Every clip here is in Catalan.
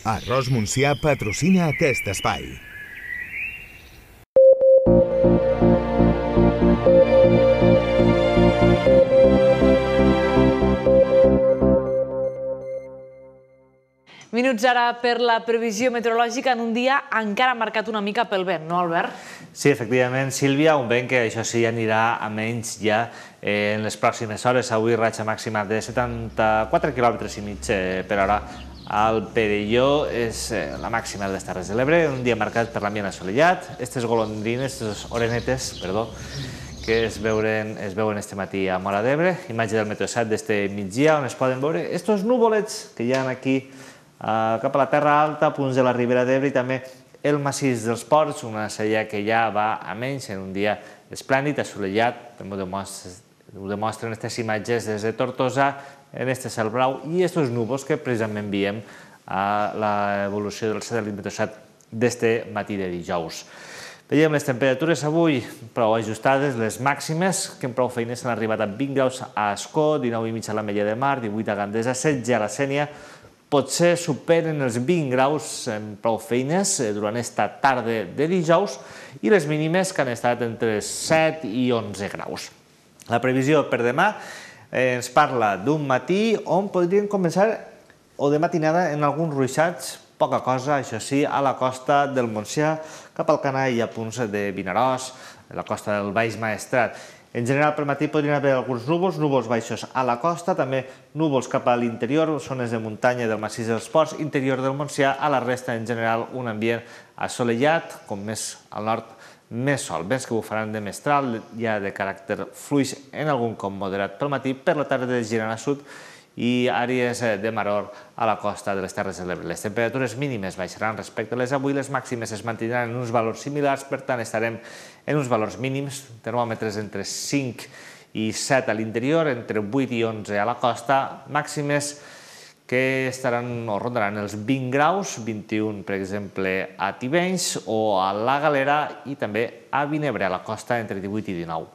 Arròs Montsià patrocina aquest espai. Minuts ara per la previsió meteorològica en un dia encara marcat una mica pel vent, no, Albert? Sí, efectivament, Sílvia, un vent que això sí anirà a menys ja eh, en les pròximes hores. Avui ratxa màxima de 74 km i mig eh, per hora al Perelló és eh, la màxima de les Terres de l'Ebre, un dia marcat per l'ambient assolellat. Aquestes golondrines, aquestes orenetes, perdó, que es veuen, es veuen este matí a Mora d'Ebre, imatge del Meteosat d'este migdia, on es poden veure estos nuvolets que hi ha aquí eh, cap a la Terra Alta, punts de la Ribera d'Ebre i també el massís dels Ports, una sella que ja va a menys en un dia esplèndid, assolellat, també ho demostren, ho demostren aquestes imatges des de Tortosa, en este cel blau i aquests núvols que precisament veiem a l'evolució del satèl·lit meteosat d'este matí de dijous. Veiem les temperatures avui prou ajustades, les màximes, que en prou feines han arribat a 20 graus a Escó, 19 i mig a la Mella de Mar, 18 a Gandesa, 16 a la Sènia, potser superen els 20 graus en prou feines eh, durant esta tarda de dijous i les mínimes que han estat entre 7 i 11 graus. La previsió per demà eh, ens parla d'un matí on podrien començar o de matinada en alguns ruixats, poca cosa, això sí, a la costa del Montsià, cap al Canà i a punts de Vinaròs, la costa del Baix Maestrat. En general, per matí podrien haver alguns núvols, núvols baixos a la costa, també núvols cap a l'interior, zones de muntanya del massís dels Ports, interior del Montsià, a la resta, en general, un ambient assolellat, com més al nord, més sol. Vents que bufaran de mestral, ja de caràcter fluix en algun com moderat pel matí, per la tarda girant a sud i àrees de maror a la costa de les Terres de l'Ebre. Les temperatures mínimes baixaran respecte a les avui, les màximes es mantindran en uns valors similars, per tant estarem en uns valors mínims, termòmetres entre 5 i 7 a l'interior, entre 8 i 11 a la costa, màximes que estaran o rondaran els 20 graus, 21 per exemple a Tivenys o a la Galera i també a Vinebre, a la costa entre 18 i 19.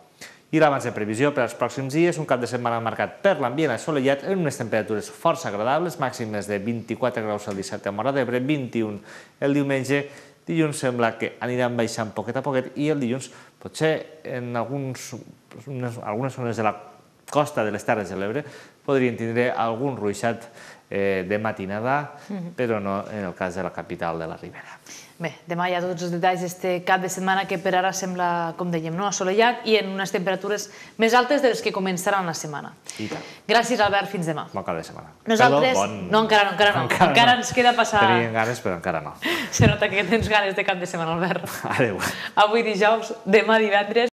I l'abans de previsió per als pròxims dies, un cap de setmana marcat per l'ambient assolellat en unes temperatures força agradables, màximes de 24 graus al dissabte a Mora d'Ebre, 21 el diumenge, dilluns sembla que aniran baixant poquet a poquet i el dilluns potser en alguns, algunes zones de la costa de les Terres de l'Ebre podrien tindre algun ruixat eh, de matinada, però no en el cas de la capital de la Ribera. Bé, demà hi ha tots els detalls d'este cap de setmana que per ara sembla, com dèiem, no? assolellat i en unes temperatures més altes de les que començaran la setmana. I tant. Gràcies, Albert. Fins demà. Bon cap de setmana. Nosaltres... Perdó, bon... No, encara no, encara no. Encara, encara no. ens queda passar... Tenien ganes, però encara no. Se nota que tens ganes de cap de setmana, Albert. Adéu. Avui dijous, demà divendres,